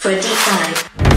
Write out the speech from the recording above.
25.